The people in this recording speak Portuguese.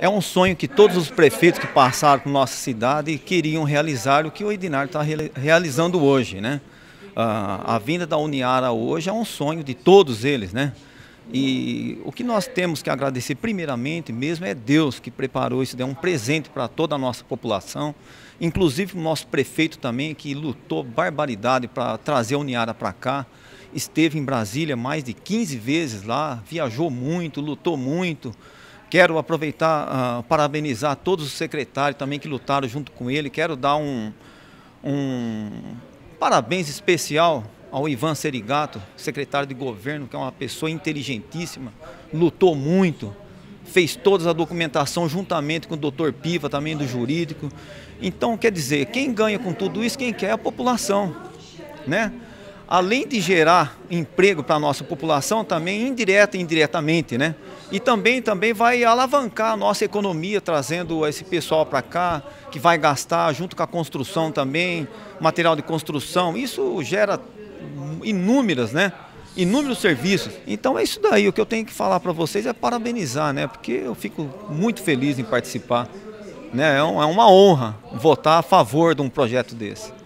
É um sonho que todos os prefeitos que passaram por nossa cidade queriam realizar o que o Edinário está realizando hoje, né? a vinda da Uniara hoje é um sonho de todos eles, né? E o que nós temos que agradecer primeiramente mesmo é Deus que preparou isso, deu um presente para toda a nossa população, inclusive o nosso prefeito também que lutou barbaridade para trazer a Uniara para cá, esteve em Brasília mais de 15 vezes lá, viajou muito, lutou muito, Quero aproveitar, uh, parabenizar todos os secretários também que lutaram junto com ele. Quero dar um, um parabéns especial ao Ivan Serigato, secretário de governo, que é uma pessoa inteligentíssima, lutou muito, fez toda a documentação juntamente com o doutor Piva, também do jurídico. Então, quer dizer, quem ganha com tudo isso, quem quer é a população, né? Além de gerar emprego para a nossa população, também indireta e indiretamente, né? E também, também vai alavancar a nossa economia, trazendo esse pessoal para cá, que vai gastar junto com a construção também, material de construção. Isso gera inúmeras, né? Inúmeros serviços. Então é isso daí. O que eu tenho que falar para vocês é parabenizar, né? Porque eu fico muito feliz em participar. Né? É, é uma honra votar a favor de um projeto desse.